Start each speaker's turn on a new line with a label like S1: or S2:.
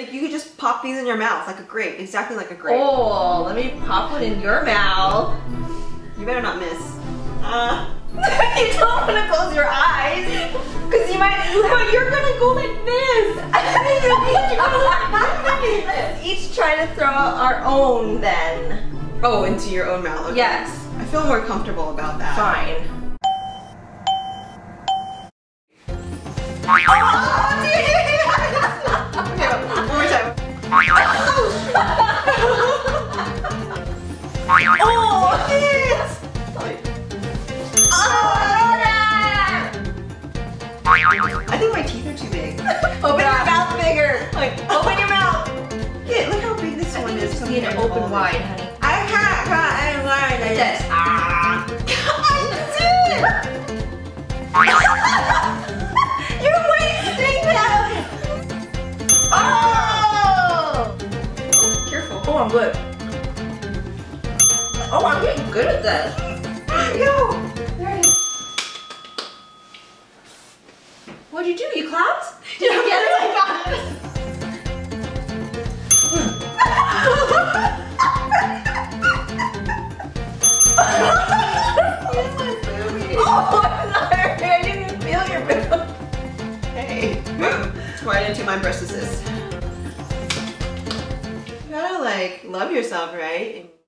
S1: Like you could just pop these in your mouth like a grape, exactly like a grape.
S2: Oh, let me pop one in your mouth.
S1: You better not miss. Uh,
S2: you don't want to close your eyes. Because you might, but you're to go like this. Let's each try to throw out our own then.
S1: oh, into your own mouth. okay.
S2: Yes.
S1: I feel more comfortable about that.
S2: Fine.
S1: I think my teeth are too big.
S2: Open your mouth bigger.
S1: Like,
S2: Open your mouth.
S1: yeah, look how big this one is.
S2: It
S1: compared to
S2: open wide, honey.
S1: I can't, can't, I'm lying.
S2: Like this. Ah. You're wasting. Oh.
S1: Oh, careful.
S2: Oh, I'm good. Oh, I'm getting good at this.
S1: Yo!
S2: What'd you do? You clapped?
S1: Did
S2: you get it? Oh, I'm sorry. I didn't even feel your boob.
S1: Hey, it's quite into my breast assist. You gotta like love yourself, right?